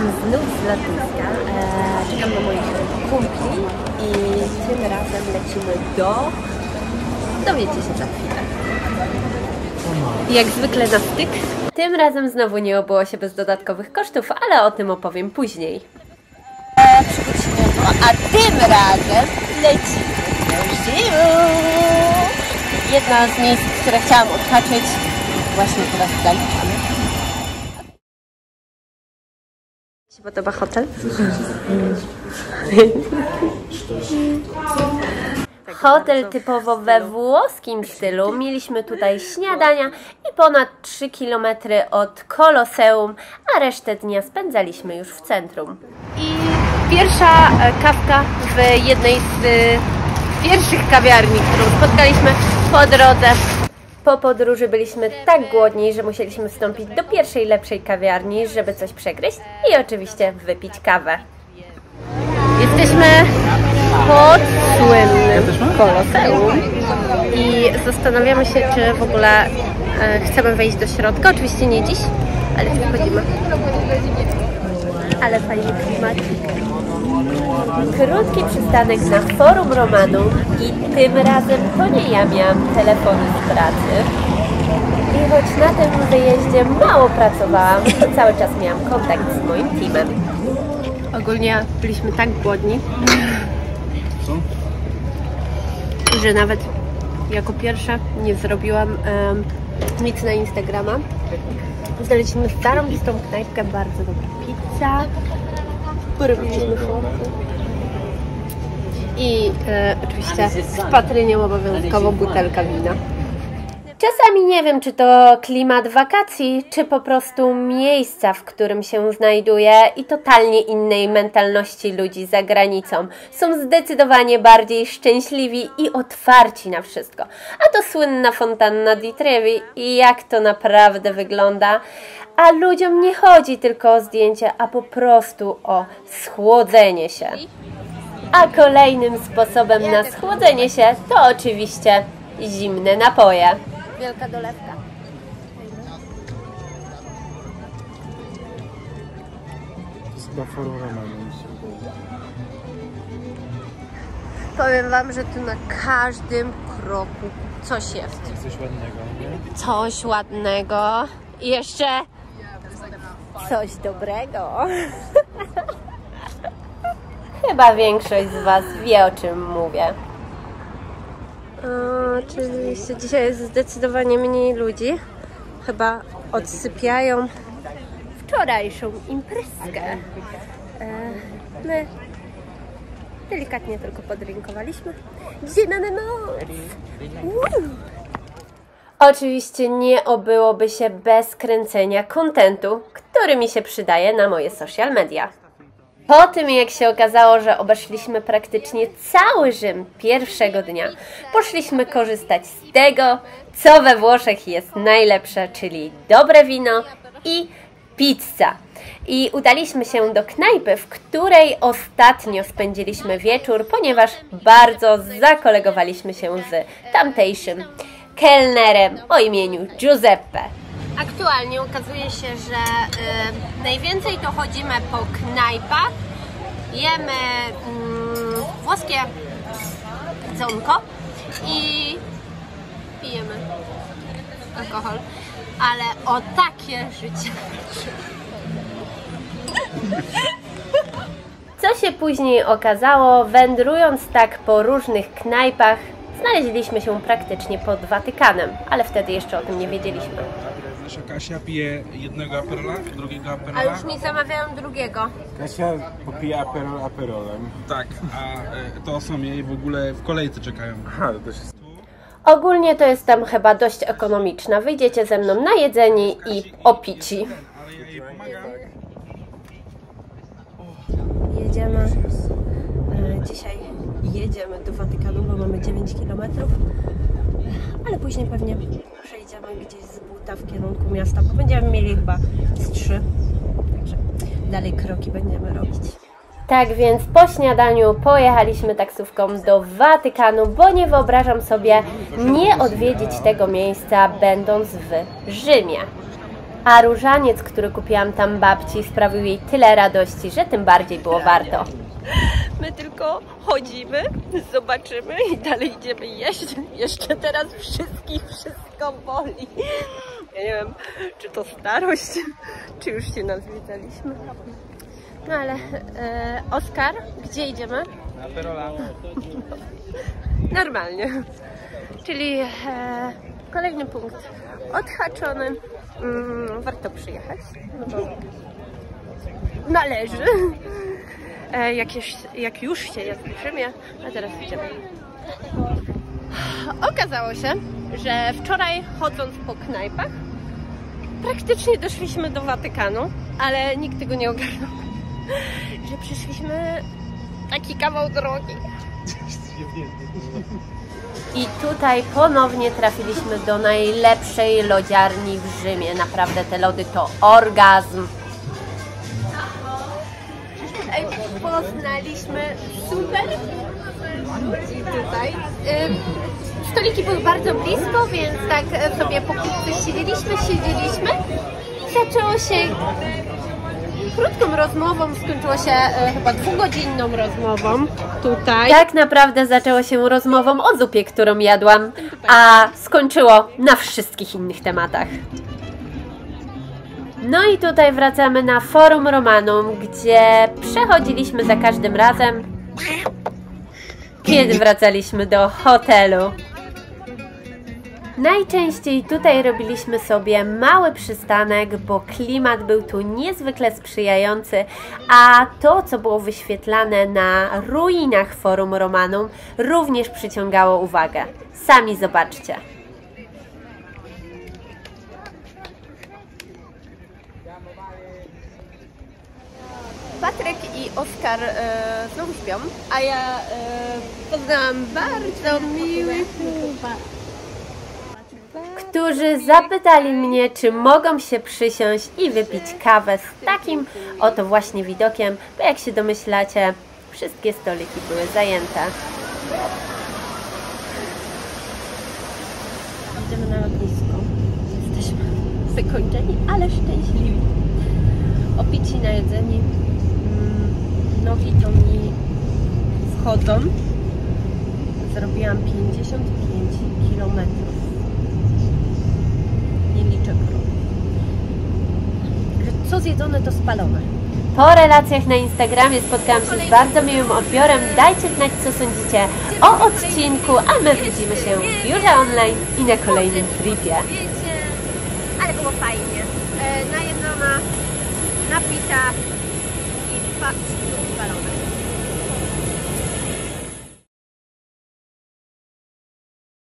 znów z lotniska. E, czekam na moich kumpli i tym razem lecimy do... Dowiecie się za chwilę. Jak zwykle na styk. Tym razem znowu nie obyło się bez dodatkowych kosztów, ale o tym opowiem później. śniegu, a tym razem lecimy do Rzymu. Jedno z miejsc, które chciałam odhaczyć, właśnie teraz zaliczamy. Ci podoba hotel? Hotel typowo we włoskim stylu. Mieliśmy tutaj śniadania i ponad 3 km od Koloseum, a resztę dnia spędzaliśmy już w centrum. I pierwsza e, kawka w jednej z e, pierwszych kawiarni, którą spotkaliśmy po drodze. Po podróży byliśmy tak głodni, że musieliśmy wstąpić do pierwszej lepszej kawiarni, żeby coś przegryźć i oczywiście wypić kawę. Jesteśmy pod słynnym Koloseum i zastanawiamy się, czy w ogóle e, chcemy wejść do środka. Oczywiście nie dziś, ale wchodzimy. Ale fajny klimacik. Krótki przystanek na forum Romanu i tym razem to nie ja miałam telefony z pracy. I choć na tym wyjeździe mało pracowałam, to cały czas miałam kontakt z moim teamem. Ogólnie byliśmy tak głodni, że nawet jako pierwsza nie zrobiłam em, nic na Instagrama. Znaleźliśmy zarąbistą knajpkę, bardzo dobra pizza, porobiliśmy chłopcy. I e, oczywiście z Patrynią obowiązkowo butelka wina. Czasami nie wiem, czy to klimat wakacji, czy po prostu miejsca, w którym się znajduję i totalnie innej mentalności ludzi za granicą. Są zdecydowanie bardziej szczęśliwi i otwarci na wszystko. A to słynna fontanna di Trevi i jak to naprawdę wygląda. A ludziom nie chodzi tylko o zdjęcie, a po prostu o schłodzenie się. A kolejnym sposobem na schłodzenie się to oczywiście zimne napoje. Wielka dolewka. To jest chyba forum. Powiem Wam, że tu na każdym kroku coś jest. Coś ładnego, nie? Coś ładnego i jeszcze coś dobrego. Chyba większość z Was wie o czym mówię. Oczywiście dzisiaj jest zdecydowanie mniej ludzi. Chyba odsypiają wczorajszą imprezkę. E, my delikatnie tylko podrinkowaliśmy. Dzisiaj mamy moc! Oczywiście nie obyłoby się bez kręcenia kontentu, który mi się przydaje na moje social media. Po tym, jak się okazało, że obeszliśmy praktycznie cały Rzym pierwszego dnia, poszliśmy korzystać z tego, co we Włoszech jest najlepsze, czyli dobre wino i pizza. I udaliśmy się do knajpy, w której ostatnio spędziliśmy wieczór, ponieważ bardzo zakolegowaliśmy się z tamtejszym kelnerem o imieniu Giuseppe. Aktualnie okazuje się, że y, najwięcej to chodzimy po knajpach, jemy mm, włoskie jedzonko i pijemy alkohol, ale o takie życie. Co się później okazało, wędrując tak po różnych knajpach, znaleźliśmy się praktycznie pod Watykanem, ale wtedy jeszcze o tym nie wiedzieliśmy. Nasza Kasia pije jednego aperola, drugiego A aperola. już mi zamawiałam drugiego. Kasia popija aperol aperolem. Tak, a e, to są jej w ogóle w kolejce czekają. Aha, to też jest... Ogólnie to jest tam chyba dość ekonomiczna. Wyjdziecie ze mną na jedzeni i opici. Jedziemy. e, Dzisiaj jedziemy do Watykanu, bo mamy 9 km. Ale później pewnie przejdziemy gdzieś z buta w kierunku miasta, bo będziemy mieli chyba z 3. Także dalej kroki będziemy robić. Tak więc po śniadaniu pojechaliśmy taksówką do Watykanu, bo nie wyobrażam sobie nie odwiedzić tego miejsca będąc w Rzymie. A różaniec, który kupiłam tam babci, sprawił jej tyle radości, że tym bardziej było warto. My tylko chodzimy, zobaczymy i dalej idziemy jeść. Jeszcze teraz wszystkich wszystko boli. Ja nie wiem, czy to starość, czy już się nazwiedzaliśmy. No ale e, Oskar, gdzie idziemy? Na Perola. Normalnie. Czyli e, kolejny punkt odhaczony. Mm, warto przyjechać, no bo należy. E, jak, już, jak już się jest w Rzymie, a teraz idziemy. Okazało się, że wczoraj chodząc po knajpach praktycznie doszliśmy do Watykanu, ale nikt tego nie ogarnął, że przyszliśmy taki kawał drogi. I tutaj ponownie trafiliśmy do najlepszej lodziarni w Rzymie. Naprawdę te lody to orgazm. Poznaliśmy super ludzi tutaj. Stoliki były bardzo blisko, więc tak sobie pokrótce siedzieliśmy, siedzieliśmy i zaczęło się krótką rozmową, skończyło się e, chyba dwugodzinną rozmową tutaj. Tak naprawdę zaczęło się rozmową o zupie, którą jadłam, a skończyło na wszystkich innych tematach. No i tutaj wracamy na Forum Romanum, gdzie przechodziliśmy za każdym razem, kiedy wracaliśmy do hotelu. Najczęściej tutaj robiliśmy sobie mały przystanek, bo klimat był tu niezwykle sprzyjający, a to, co było wyświetlane na ruinach Forum Romanum, również przyciągało uwagę. Sami zobaczcie. Patryk i Oskar e, znowu śpią, a ja e, poznałam bardzo miły chłopak. którzy zapytali mnie, czy mogą się przysiąść i wypić kawę z takim oto właśnie widokiem, bo jak się domyślacie, wszystkie stoliki były zajęte. Idziemy na lotnisko. Jesteśmy wykończeni, ale szczęśliwi. Opici, najedzeni. Mm, Nogi to mi wchodzą. Zrobiłam 55 km. Nie liczę kroków. Co zjedzone, to spalone. Po relacjach na Instagramie spotkałam się z bardzo miłym odbiorem. Dajcie znać, co sądzicie o odcinku, a my widzimy się w biurze online i na kolejnym tripie. Ale było fajnie. E, la vita in faccia,